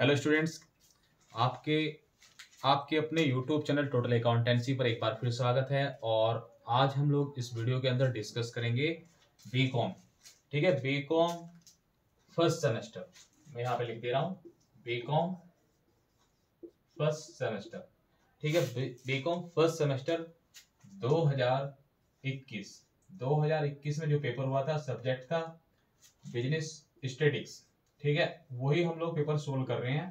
Hello students आपके आपके अपने यूट्यूब चैनल टोटल अकाउंटेंसी पर एक बार फिर स्वागत है और आज हम लोग इस वीडियो के अंदर डिस्कस करेंगे बी कॉम ठीक है? बी कॉम फ़र्स्ट सेमेस्टर मैं यहाँ पे लिख दे रहा हूँ. बी कॉम फ़र्स्ट सेमेस्टर ठीक है? बी कॉम फ़र्स्ट सेमेस्टर 2021 2021 में जो पेपर हुआ था सब्जेक्ट था बिज़नेस स्टेटिक्स ठीक है? वही हम लोग पेपर सोल्व कर रहे हैं।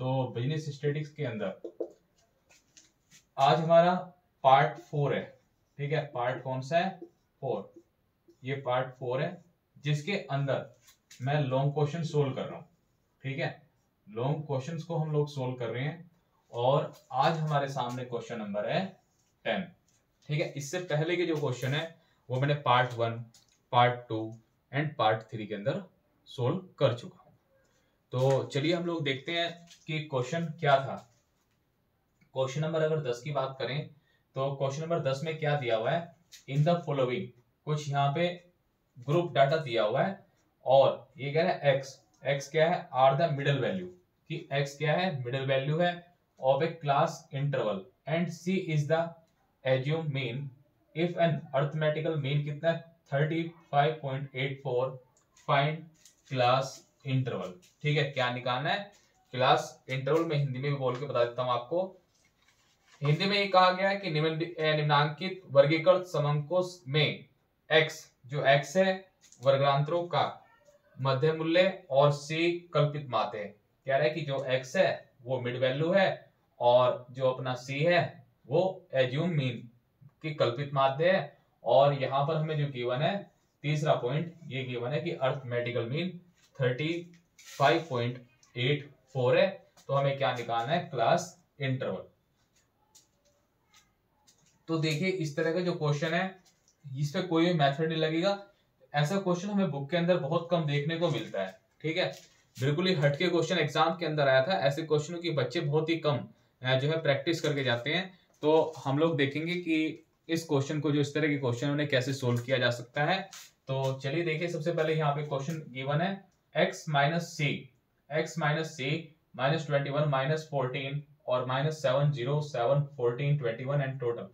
तो बिज़नेस स्टेटिक्स के अंदर। आज हमारा पार्ट फोर है। ठीक है? पार्ट कौन सा है? फोर ये पार्ट फोर है, जिसके अंदर मैं लॉन्ग क्वेश्चन सोल्व कर रहा हूँ। ठीक है? लॉन्ग क्वेश्चंस को हम लोग सोल्व कर रहे हैं। और आज हमारे सामने क्वेश्चन नंबर है टेन ठीक है? इससे पहले के जो क्वेश्चन है, वो मैंने part one part two and part three के अंदर सोल्व कर चुका हूँ। तो चलिए हम लोग देखते हैं कि क्वेश्चन क्या था। क्वेश्चन नंबर अगर दस की बात करें तो क्वेश्चन नंबर दस में क्या दिया हुआ है? इन द फॉलोइंग कुछ यहाँ पे ग्रुप डाटा दिया हुआ है और ये कह रहा है एक्स एक्स क्या है? आर द मिडल वैल्यू कि एक्स क्या है? मिडल वैल्यू है of a class interval and C is the assume mean if an arithmetical mean कितना thirty five point eight four find class interval ठीक है? क्या निकालना है? क्लास इंटरवल में हिंदी में भी बोल के बता देता हूँ आपको। हिंदी में ये कहा गया है कि निम्नांकित वर्गीकृत समंकों में x, जो x है वर्गांतरों का मध्य मूल्य और c कल्पित माते कह रहा है कि जो x है, वो मिड वैल्यू है और जो अपना c है, वो एज्यूम मीन की कल्पित माध्य है और यहाँ पर हमें जो गिवन है तीसरा पॉइंट ये गिवन है कि mean five point eight four है तो हमें क्या निकालना है? क्लास इंटरवल तो देखिए, इस तरह का जो क्वेश्चन है, इस पे कोई मेथड नहीं लगेगा। ऐसा क्वेश्चन हमें बुक के अंदर बहुत कम देखने को मिलता है, ठीक है? बिल्कुल ही हटके क्वेश्चन एग्ज़ाम के अंदर आया था। ऐसे क्वेश्चनों की बच्चे बहुत ही कम जो है प्रैक्टिस करके जाते हैं। तो हम लोग देखेंगे कि इस क्वेश्चन को जो इस तरह के क्वेश्चन उन्हें कैसे सोल्व किया जा सकता है। तो चलिए देखिए, सबसे पहले यहाँ पे क्वेश्चन गिवन है। X minus C X minus C minus twenty one minus fourteen और minus seven zero seven fourteen twenty one and total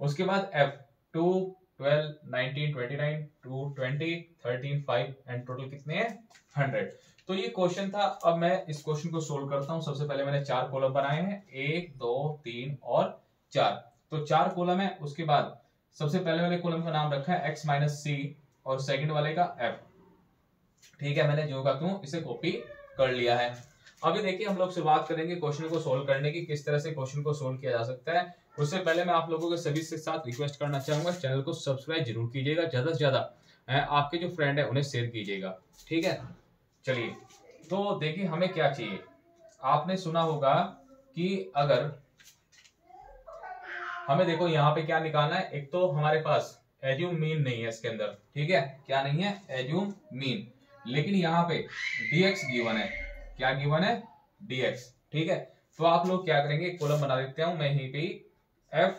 उसके बाद f two twelve nineteen twenty nine two twenty thirteen five and total कितने हैं? Hundred तो ये question था। अब मैं इस क्वेश्चन को सोल्व करता हूँ। सबसे पहले मैंने चार कॉलम बनाए हैं। एक, दो, तीन और चार। तो चार कॉलम है। उसके बाद सबसे पहले वाले कॉलम का नाम रखा है एक्स माइनस सी और सेकंड वाले का एफ़ ठीक है, मैंने जो का तू इसे कॉपी कर लिया है। अभी देखिए, हम लोग शुरुआत करेंगे क्वेश्चन को सोल्व करने की, किस तरह से क्वेश्चन को सोल्व किया जा सकता है। उससे पहले मैं आप लोगों के सभी से साथ रिक्वेस्ट करना चाहूँगा चैनल को सब्सक्राइब ज़रूर कीजिएगा, ज़्यादा से ज़्यादा आपके जो फ्रेंड है, उन्हें शेयर कीजिएगा। ठीक है? चलिए तो देखिए, हमें क्या चाहिए? आपने सुना होगा कि अगर हमें देखो, यहाँ पे क्या निकालना है? एक तो हमारे पास एज्यूम मीन नहीं है इसके अंदर, ठीक है? क्या नहीं है? एज्यूम मीन लेकिन यहाँ पे dx गिवन है। क्या गिवन है? Dx ठीक है? तो आप लोग क्या करेंगे? कॉलम बना देते हूँ। मैं यहीं पे एफ़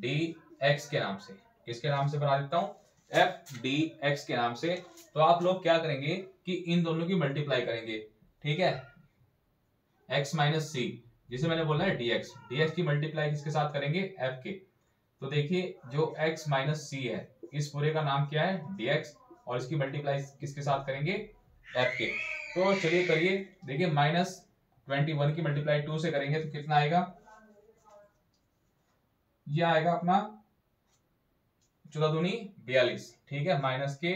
डी एक्स के नाम से, किसके नाम से बना देता हूँ? एफ़ डी एक्स के नाम से। तो आप लोग क्या करेंगे कि इन दोनों की मल्टीप्लाई करेंगे, ठीक है? X माइनस सी जिसे मैंने बोला है dx dx की मल्टीप्लाई किसके साथ करेंगे? F के। तो देखिए, जो x माइनस सी है, इस पूरे का नाम क्या है? dx, और इसकी मल्टीप्लाई किसके साथ करेंगे? f के। तो चलिए करिए, देखिए माइनस ट्वेंटी वन की मल्टीप्लाई टू से करेंगे तो कितना आएगा? ये आएगा अपना चौदह दूनी बयालीस, ठीक है? माइनस के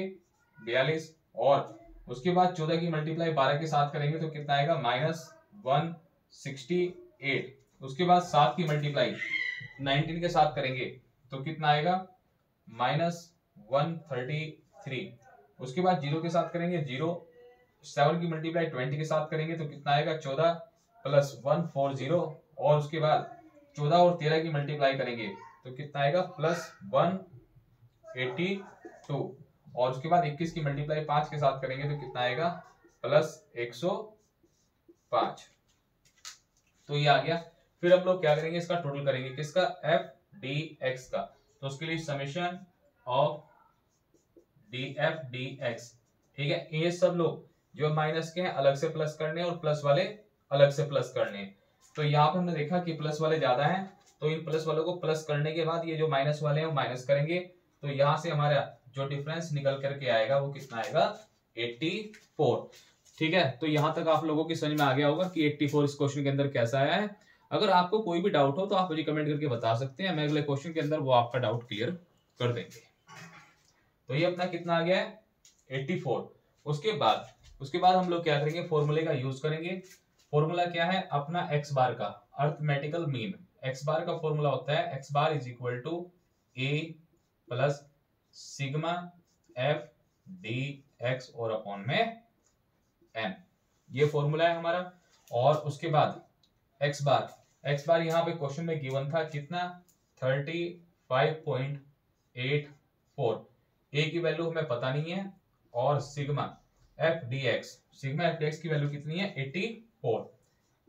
बयालीस, और उसके बाद चौदह की मल्टीप्लाई बारह के साथ करेंगे तो कितना आएगा? माइनस वन सिक्सटी एट उसके बाद सात की मल्टीप्लाई नाइनटीन के साथ करेंगे तो कितना आएगा? Minus one thirty three. उसके बाद ज़ीरो के साथ करेंगे, ज़ीरो। सेवन की मल्टीप्लाई ट्वेंटी के साथ करेंगे तो कितना आएगा? चौदह प्लस वन फोर ज़ीरो। और उसके बाद चौदह और तेरह की मल्टीप्लाई करेंगे तो कितना आएगा? Plus one eighty two. और उसके बाद इक्कीस की मल्टीप्लाई पाँच के साथ करेंगे तो कितना आएगा? प्लस एक सौ पाँच। तो ये आ गया। फिर हम लोग क्या करेंगे, इसका टोटल करेंगे, किसका? एफ़ डी एक्स का। तो उसके लिए summation of D F D X ठीक है? ये सब लोग जो माइनस के हैं, अलग से प्लस करने और प्लस वाले अलग से प्लस करने तो यहाँ पे हमने देखा कि प्लस वाले ज़्यादा हैं तो इन प्लस वालों को प्लस करने के बाद ये जो माइनस वाले हैं, वो माइनस करेंगे। तो यहाँ से हमारा जो डिफरेंस निकल करके आएगा, वो कितना आएगा? 84 ठीक है? तो यहाँ तक आप लोगों की समझ में आ गया होगा कि 84 इस क्वेश्चन के अंदर कैसा आया है। अगर आपको कोई भी डाउट हो तो आप मुझे कमेंट करके बता सकते हैं। मैं अगले क्वेश्चन के अंदर वो आपका डाउट क्लियर कर देंगे। तो ये अपना कितना आ गया है? 84 उसके बाद उसके बाद हम लोग क्या करेंगे? फॉर्मूले का यूज़ करेंगे। फॉर्मूला क्या है? अपना एक्स बार का अर्थमेटिकल मीन एक्स बार का फॉर्मूला होता है X bar is equal to A plus sigma F D X और अपॉन में एन ये फॉर्मूला है हमारा। और उसके बाद एक्स बार एक्स बार यहाँ पे क्वेश्चन में गिवन था, कितना? Thirty five point eight four A की वैल्यू हमें पता नहीं है, और sigma F D X sigma F D X की वैल्यू कितनी है? एट्टी फोर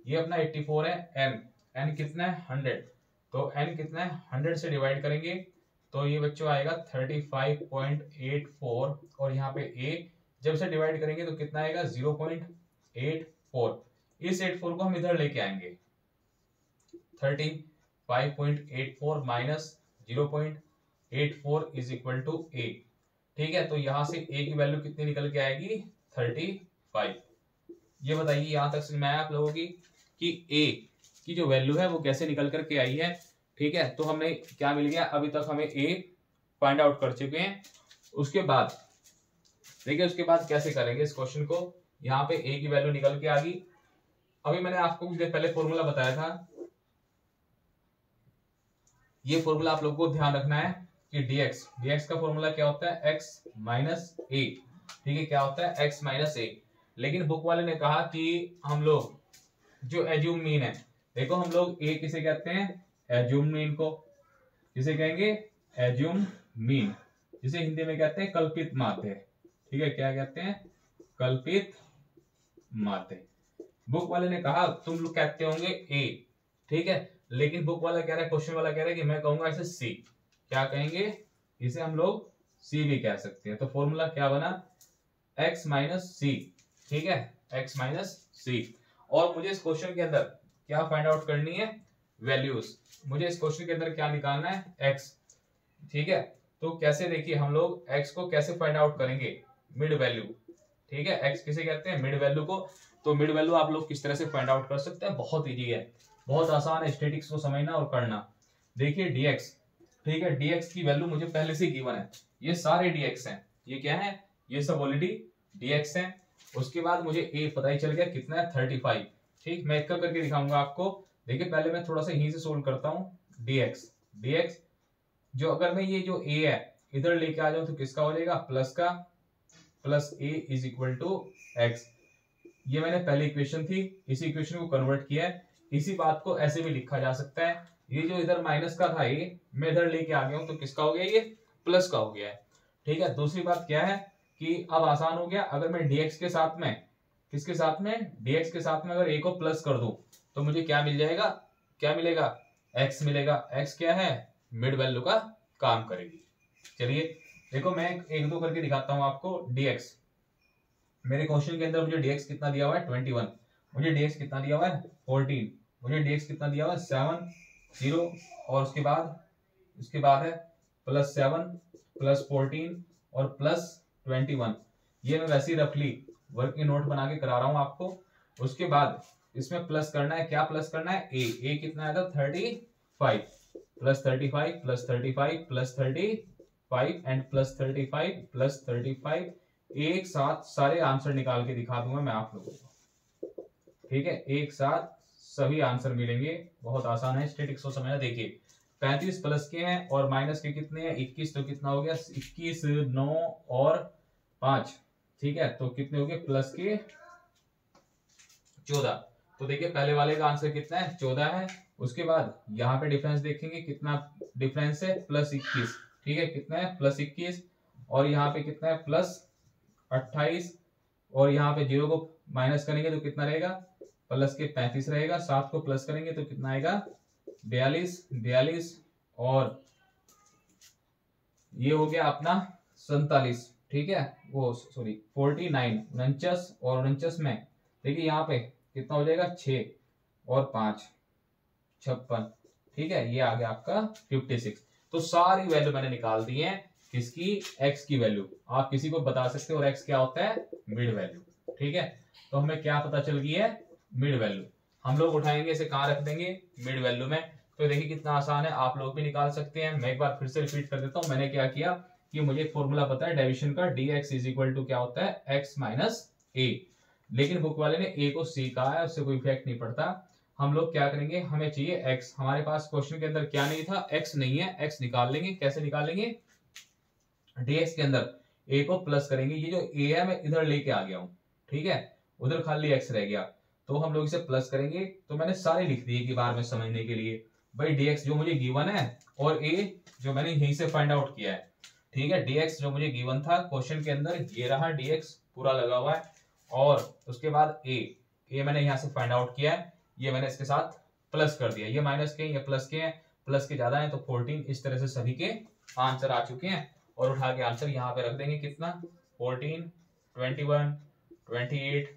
ये अपना एट्टी फोर है एन एन कितना है? हंड्रेड तो एन कितना है? हंड्रेड से डिवाइड करेंगे तो ये बच्चों आएगा thirty five point eight four और यहाँ पे ए जब से डिवाइड करेंगे तो कितना आएगा? ज़ीरो पॉइंट एट फोर इस एट फोर को हम इधर लेके आएँगे। Thirty five point eight four minus zero point eight four is equal to A ठीक है तो यहाँ से ए की वैल्यू कितनी निकल के आएगी? थर्टी फाइव ये बताइए, यहाँ तक समझ में आया आप लोगों की कि ए की जो वैल्यू है वो कैसे निकल करके आई है? ठीक है तो हमने क्या मिल गया? अभी तक हमें ए फाइंड आउट कर चुके हैं। उसके बाद, देखिए उसके बाद कैसे करेंगे इस क्वेश्चन को? यहाँ पे ए की वैल्यू निकल के आ गई। अभी मैंने आपको कुछ देर पहले फॉर्मूला बताया था। ये फॉर्मूला आप लोगों को ध्यान रखना है कि dx dx का फॉर्मूला क्या होता है? x माइनस ए ठीक है? क्या होता है? x माइनस ए लेकिन बुक वाले ने कहा कि हम लोग, जो एज्यूम मीन है, देखो हम लोग ए किसे कहते हैं? एज्यूम मीन को। जिसे कहेंगे? एज्यूम मीन जिसे हिंदी में कहते हैं कल्पित माते ठीक है? क्या कहते हैं? कल्पित माते बुक वाले ने कहा, तुम लोग कहते होंगे ए ठीक है? लेकिन बुक वाला कह रहा है क्वेश्चन वाला कह रहा है कि मैं कहूँगा इसे सी क्या कहेंगे? इसे हम लोग सी भी कह सकते हैं। तो फॉर्मूला क्या बना? X माइनस सी ठीक है? X माइनस सी और मुझे इस क्वेश्चन के अंदर क्या फाइंड आउट करनी है? वैल्यूज़ मुझे इस क्वेश्चन के अंदर क्या निकालना है? X. ठीक है? तो कैसे देखिए हम लोग एक्स को कैसे फाइंड आउट करेंगे? मिड वैल्यू ठीक है? एक्स किसे कहते हैं? मिड वैल्यू को। तो मिड वैल्यू आप लोग किस तरह से फाइंड आउट कर सकते हैं? बहुत ईजी है। बहुत आसान है स्टेटिक्स को समझना और करना। देखिए डीएक्स ठीक है? डीएक्स की वैल्यू मुझे पहले से गिवन है। ये सारे डीएक्स हैं। ये क्या है? ये सब ऑलरेडी डीएक्स हैं। उसके बाद मुझे ए पता ही चल गया कितना है? थर्टी फाइव ठीक, मैं एक करके दिखाऊँगा आपको। देखिए, पहले मैं थोड़ा सा यहीं से सोल्व करता हूँ। डीएक्स डीएक्स जो अगर मैं ये जो ए है, इधर लेके आ जाऊँ तो किसका हो जाएगा? प्लस का। Plus A is equal to X ये मैंने पहली इक्वेशन थी, इसी इक्वेशन को कन्वर्ट किया है। इसी बात को ऐसे भी लिखा जा सकता है, ये जो इधर माइनस का था ये, मैं इधर लेके आ गया हूँ तो किसका हो गया ये? प्लस का हो गया है। ठीक है, दूसरी बात क्या है कि अब आसान हो गया, अगर मैं dx के साथ में, किसके साथ में? dx के साथ में अगर a को प्लस कर दू तो मुझे क्या मिल जाएगा? क्या मिलेगा? x मिलेगा। x क्या है? मिड वैल्यू का काम करेगी। चलिए, देखो मैं एक दो करके दिखाता हूँ आपको dx मेरे क्वेश्चन के अंदर मुझे dx कितना दिया हुआ है? ट्वेंटी मुझे dx कितना दिया हुआ है? फोर्टीन मुझे dx कितना दिया हुआ है? सेवन, ज़ीरो, और उसके बाद? उसके बाद है प्लस सेवन, प्लस फोर्टीन, और प्लस ट्वेंटी वन। ये मैं वैसे ही रफली वर्क नोट बना के करा रहा हूँ आपको। उसके बाद इसमें प्लस करना है, क्या प्लस करना है? ए। ए कितना आया था? Thirty five. Plus thirty five, plus thirty five, plus thirty five and plus thirty five, plus thirty five. एक साथ सारे आंसर निकाल के दिखा दूँगा मैं आप लोगों को। ठीक है? एक साथ सभी आंसर मिलेंगे। बहुत आसान है स्टेटिक्स को समझना देखिए, पैंतीस प्लस के हैं और माइनस के कितने हैं? इक्कीस तो कितना हो गया? इक्कीस, नौ और पाँच। ठीक है तो कितने हो गए? प्लस के चौदह। तो देखिए, पहले वाले का आंसर कितना है? चौदह है। उसके बाद यहाँ पे डिफरेंस देखेंगे कितना डिफरेंस है। प्लस इक्कीस। ठीक है, कितना है? प्लस इक्कीस। और यहाँ पे कितना है? प्लस अट्ठाईस। और यहाँ पे ज़ीरो को माइनस करेंगे तो कितना रहेगा? प्लस के पैंतीस रहेगा, सात को प्लस करेंगे तो कितना आएगा? बयालीस बयालीस और ये हो गया अपना सैतालीस, ठीक है? वो सॉरी फोर्टी नाइन, उनचास और उनचास में। देखिए यहाँ पे कितना हो जाएगा? छ और पाँच, छप्पन, ठीक है? ये आ गया आपका फिफ्टी सिक्स तो सारी वैल्यू मैंने निकाल दी है किसकी? एक्स की वैल्यू आप किसी को बता सकते हो और एक्स क्या होता है? मिड वैल्यू ठीक है? तो हमें क्या पता चल गई है? Mid value. हम लोग उठाएँगे, इसे कहाँ रख देंगे? मिड वैल्यू में। तो देखिए कितना आसान है, आप लोग भी निकाल सकते हैं। मैं एक बार फिर से रिपीट कर देता हूँ, मैंने क्या किया कि मुझे एक फॉर्मूला पता है डेविशन का D X is equal to क्या होता है? एक्स माइनस ए लेकिन बुक वाले ने ए को सी कहा है, उससे कोई इफ़ेक्ट नहीं पड़ता। हम लोग क्या करेंगे? हमें चाहिए एक्स हमारे पास क्वेश्चन के अंदर क्या नहीं था? एक्स नहीं है। एक्स निकाल लेंगे। कैसे निकालेंगे? dx के अंदर ए को प्लस करेंगे। ये जो ए है, मैं इधर लेके आ गया हूँ। ठीक है? उधर खाली एक्स रह गया। तो हम लोग इसे प्लस करेंगे। तो मैंने सारे लिख दिए एक बार में समझने के लिए। भाई, dx जो मुझे गिवन है और a जो मैंने यहीं से फाइंड आउट किया है। ठीक है, dx जो मुझे गिवन था क्वेश्चन के अंदर ये रहा dx, पूरा लगा हुआ है। और उसके बाद a a मैंने यहाँ से फाइंड आउट किया है। ये मैंने इसके साथ प्लस कर दिया। ये माइनस के ये प्लस के हैं। प्लस के ज़्यादा है तो 14 इस तरह से सभी के आंसर आ चुके हैं। और उठा के आंसर यहाँ पे रख देंगे कितना? 14 21 28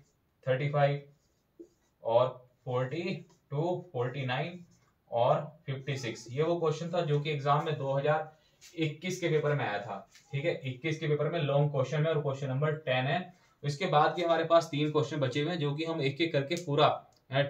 35 और 42 49 और 56 ये वो क्वेश्चन था जो कि एग्ज़ाम में 2021 के पेपर में आया था। ठीक है? 21 के पेपर में लॉन्ग क्वेश्चन है और क्वेश्चन नंबर 10 है। इसके बाद भी हमारे पास तीन क्वेश्चन बचे हुए हैं जो कि हम एक एक करके पूरा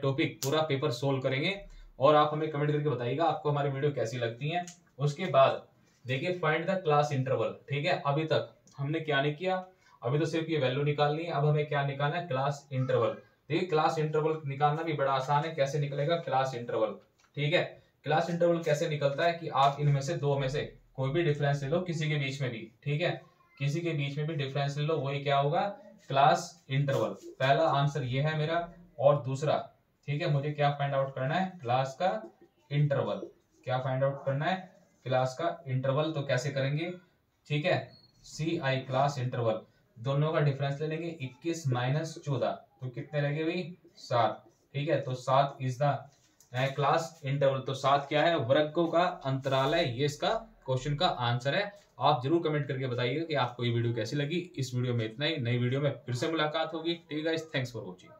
टॉपिक पूरा पेपर सोल्व करेंगे। और आप हमें कमेंट करके बताइएगा आपको हमारी वीडियो कैसी लगती है। उसके बाद देखिए फाइंड द क्लास इंटरवल ठीक है? अभी तक हमने क्या नहीं किया? अभी तो सिर्फ़ ये वैल्यू निकालनी है। अब हमें क्या निकालना है? क्लास इंटरवल देखिए क्लास इंटरवल निकालना भी बड़ा आसान है, कैसे निकलेगा? क्लास इंटरवल ठीक है? क्लास इंटरवल कैसे निकलता है कि आप इनमें से दो में से कोई भी डिफरेंस ले लो, किसी के बीच में भी। ठीक है? किसी के बीच में भी डिफरेंस ले लो, वही क्या होगा? क्लास इंटरवल पहला आंसर ये है मेरा, और दूसरा, ठीक है? मुझे क्या फाइंड आउट करना है? क्लास का इंटरवल क्या फाइंड आउट करना है? क्लास का इंटरवल तो कैसे करेंगे? ठीक है? सी आई क्लास इंटरवल दोनों का डिफरेंस ले लेंगे 21 माइनस चौदह। तो कितने लगे भाई? सात। ठीक है तो सात इज़ द क्लास इंटरवल तो सात क्या है? वर्गों का अंतराल है। ये इसका क्वेश्चन का आंसर है। आप ज़रूर कमेंट करके बताइएगा कि आपको ये वीडियो कैसी लगी। इस वीडियो में इतना ही। नई वीडियो में फिर से मुलाकात होगी। ठीक है थैंक्स फॉर वॉचिंग